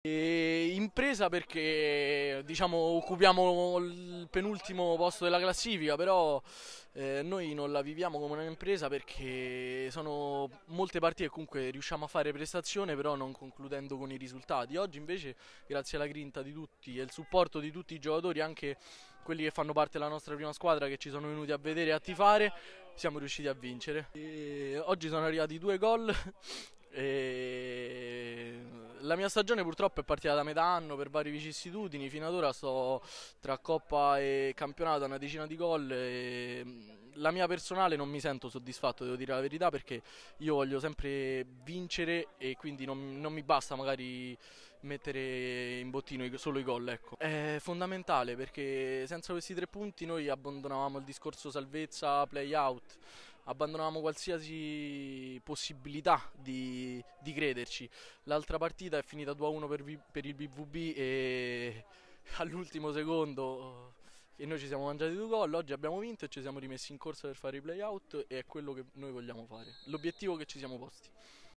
E impresa perché diciamo occupiamo il penultimo posto della classifica, però eh, noi non la viviamo come un'impresa perché sono molte partite che comunque riusciamo a fare prestazione, però non concludendo con i risultati. Oggi invece, grazie alla grinta di tutti e il supporto di tutti i giocatori, anche quelli che fanno parte della nostra prima squadra che ci sono venuti a vedere e a tifare, siamo riusciti a vincere. E oggi sono arrivati due gol e la mia stagione purtroppo è partita da metà anno per varie vicissitudini, fino ad ora sto tra Coppa e campionato a una decina di gol e la mia personale non mi sento soddisfatto, devo dire la verità, perché io voglio sempre vincere e quindi non, non mi basta magari mettere in bottino solo i gol. Ecco. È fondamentale perché senza questi tre punti noi abbandonavamo il discorso salvezza, play out abbandonavamo qualsiasi possibilità di, di crederci. L'altra partita è finita 2-1 per, per il BVB e all'ultimo secondo e noi ci siamo mangiati due gol, oggi abbiamo vinto e ci siamo rimessi in corsa per fare i play out e è quello che noi vogliamo fare, l'obiettivo che ci siamo posti.